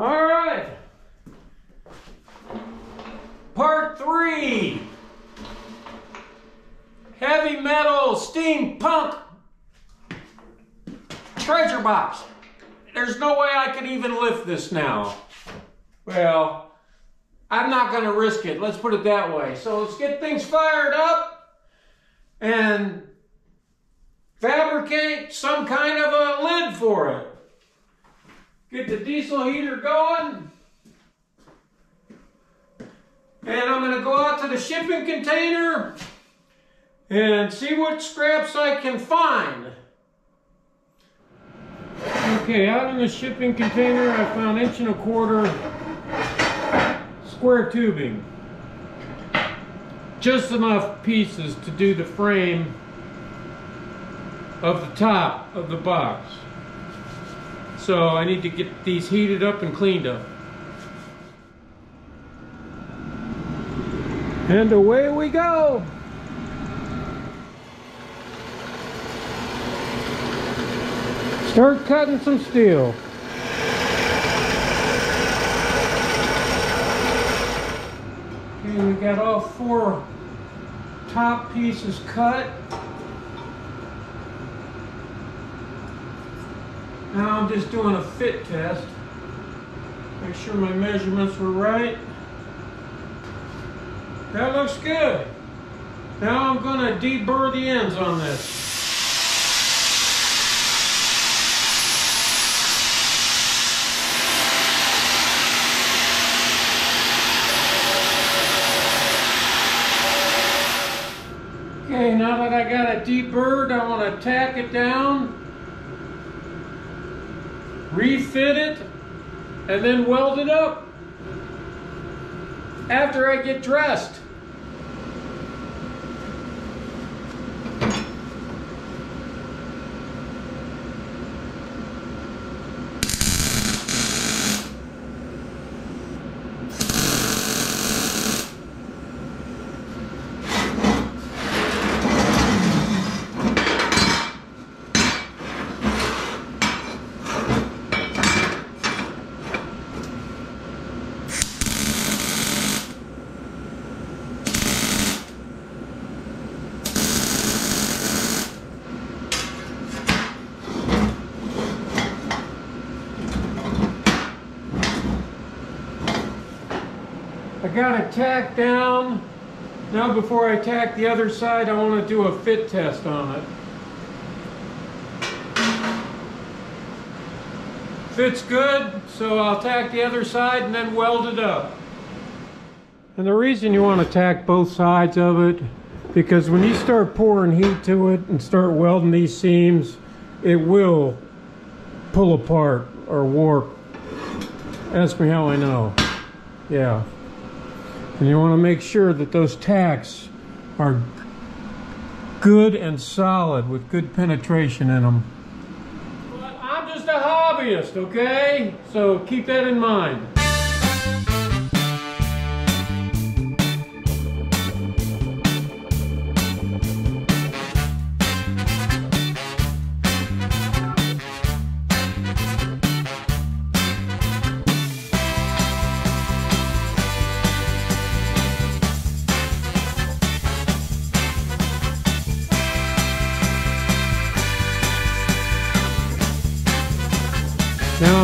All right. Part three. Heavy metal steampunk treasure box. There's no way I could even lift this now. Well, I'm not going to risk it. Let's put it that way. So let's get things fired up and fabricate some kind of a lid for it. Get the diesel heater going. And I'm going to go out to the shipping container and see what scraps I can find. Okay, out in the shipping container I found inch and a quarter square tubing. Just enough pieces to do the frame of the top of the box. So I need to get these heated up and cleaned up. And away we go. Start cutting some steel. Okay, we got all four top pieces cut. Now I'm just doing a fit test. Make sure my measurements were right. That looks good. Now I'm going to deburr the ends on this. Okay, now that I got it deburred, I want to tack it down, refit it, and then weld it up after I get dressed. Got it tacked down. Now before I tack the other side, I want to do a fit test on it. Fits good, so I'll tack the other side and then weld it up. And the reason you want to tack both sides of it, because when you start pouring heat to it and start welding these seams, it will pull apart or warp. Ask me how I know. Yeah. And you want to make sure that those tacks are good and solid with good penetration in them. I'm just a hobbyist, okay? So keep that in mind.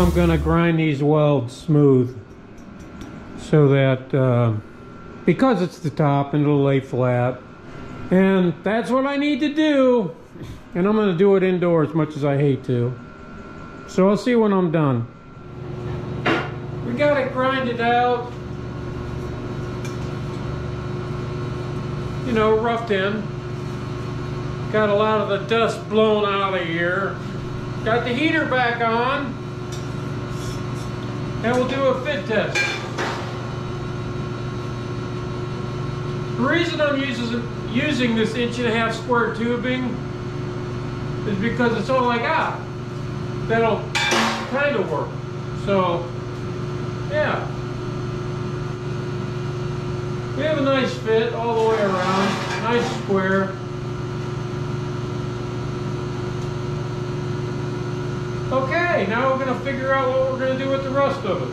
I'm going to grind these welds smooth so that uh, because it's the top and it'll lay flat and that's what I need to do. And I'm going to do it indoors much as I hate to. So I'll see when I'm done. We got it grinded out. You know roughed in got a lot of the dust blown out of here. Got the heater back on and we'll do a fit test. The reason I'm using, using this inch and a half square tubing is because it's all I got. That'll kind of work. So, yeah. We have a nice fit all the way around. Nice square. Now we're going to figure out what we're going to do with the rest of it.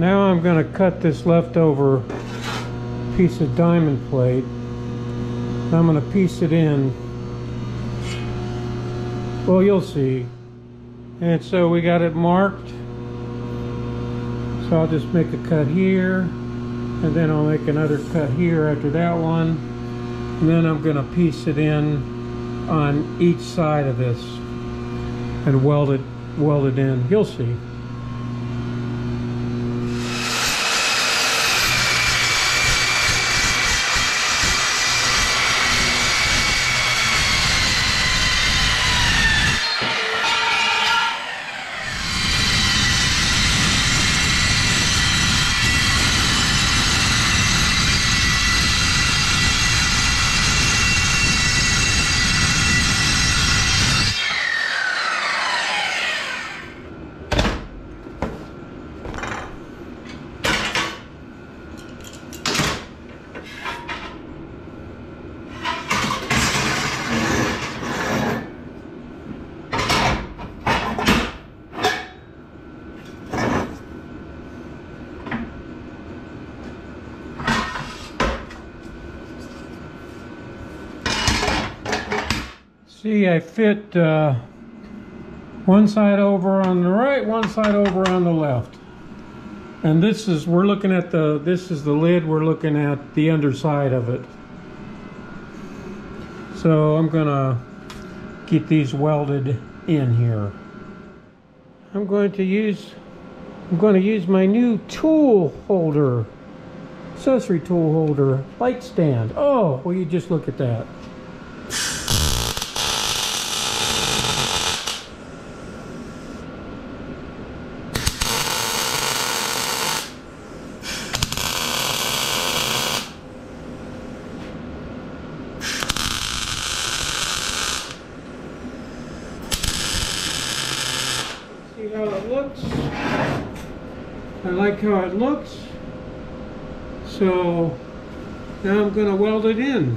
Now I'm going to cut this leftover piece of diamond plate. I'm going to piece it in. Well, you'll see. And so we got it marked. So I'll just make a cut here. And then I'll make another cut here after that one. And then I'm going to piece it in on each side of this and weld it, weld it in. You'll see. See, I fit uh, one side over on the right, one side over on the left. And this is, we're looking at the, this is the lid, we're looking at the underside of it. So I'm gonna get these welded in here. I'm going to use, I'm going to use my new tool holder, accessory tool holder, light stand. Oh, will you just look at that. See how it looks. I like how it looks. So now I'm going to weld it in.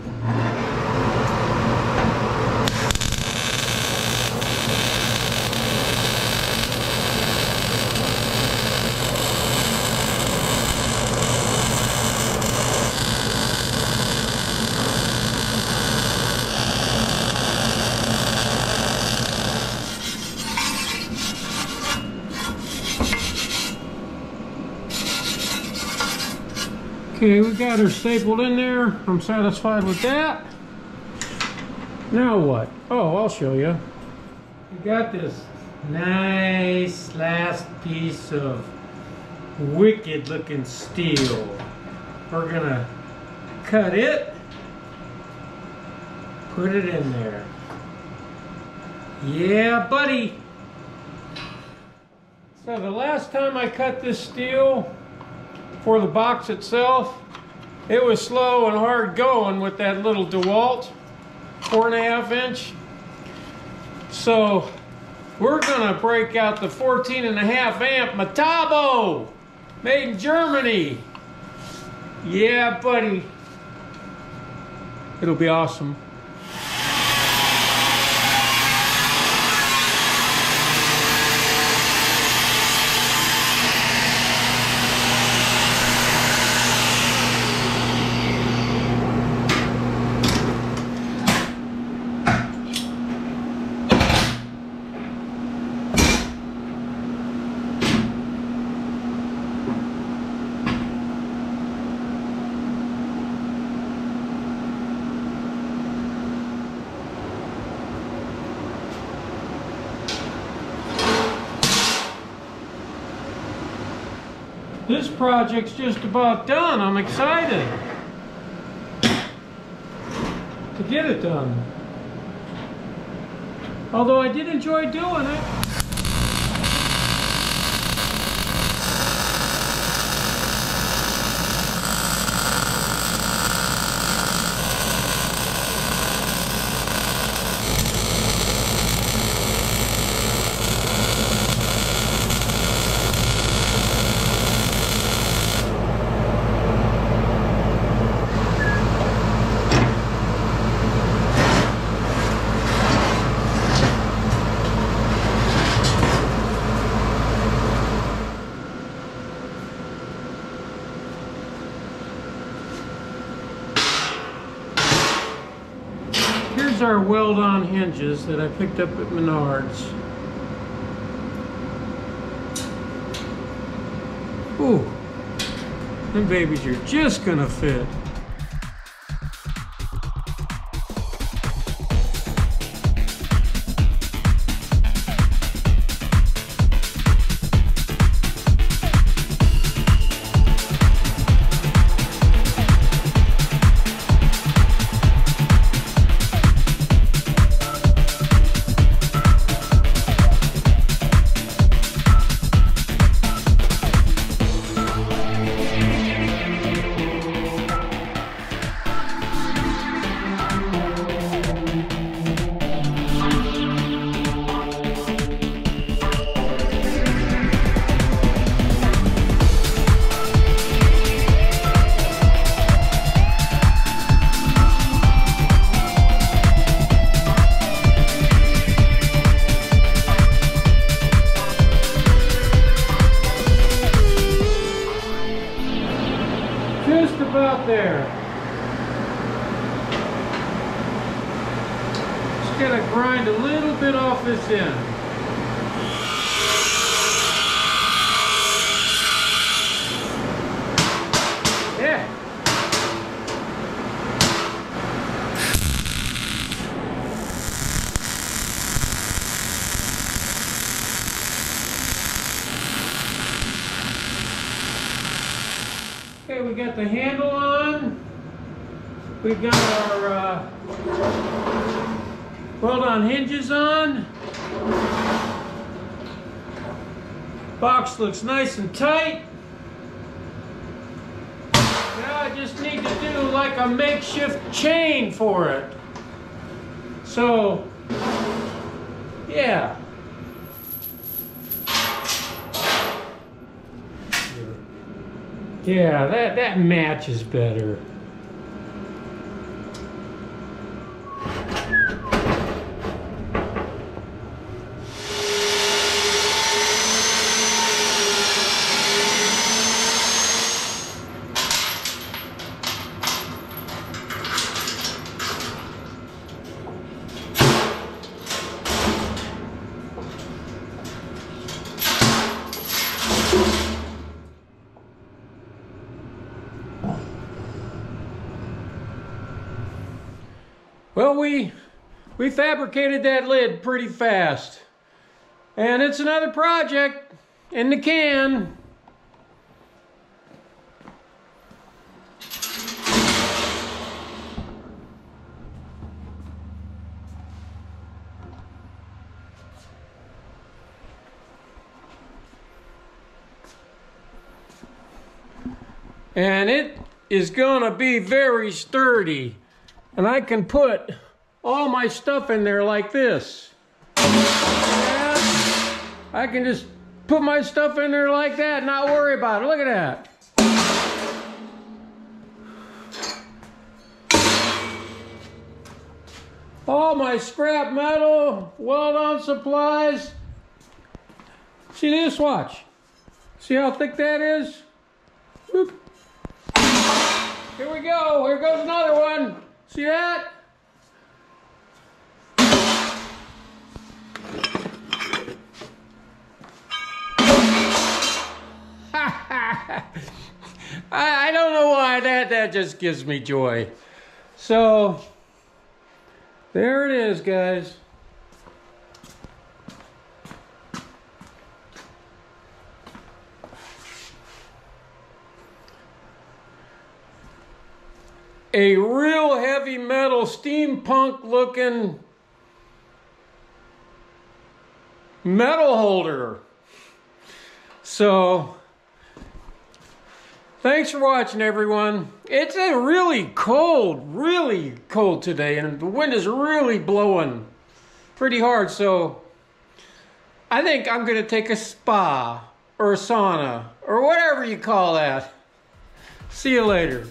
Okay, we got her stapled in there. I'm satisfied with that. Now what? Oh, I'll show you. We got this nice last piece of wicked looking steel. We're gonna cut it, put it in there. Yeah, buddy. So the last time I cut this steel, for the box itself, it was slow and hard going with that little DeWalt four and a half inch. So we're gonna break out the 14 and a half amp Metabo, made in Germany. Yeah, buddy. It'll be awesome. This project's just about done. I'm excited to get it done. Although I did enjoy doing it. Weld-on hinges that I picked up at Menards. Ooh, them babies are just gonna fit. Got the handle on. We've got our uh, weld-on hinges on. Box looks nice and tight. Now I just need to do like a makeshift chain for it. So, yeah. Yeah, that, that matches better. Well, we we fabricated that lid pretty fast. And it's another project in the can. And it is gonna be very sturdy and I can put my stuff in there like this. And I can just put my stuff in there like that, not worry about it. Look at that. All my scrap metal, weld-on supplies. See this, watch. See how thick that is? Whoop. Here we go, here goes another one. See that? I, I don't know why that that just gives me joy. So there it is, guys. a real heavy metal steampunk looking metal holder. So, thanks for watching everyone. It's a really cold, really cold today and the wind is really blowing pretty hard. So, I think I'm going to take a spa or a sauna or whatever you call that. See you later.